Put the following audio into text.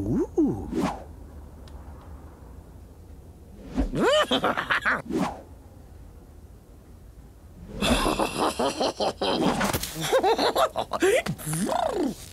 Ooh.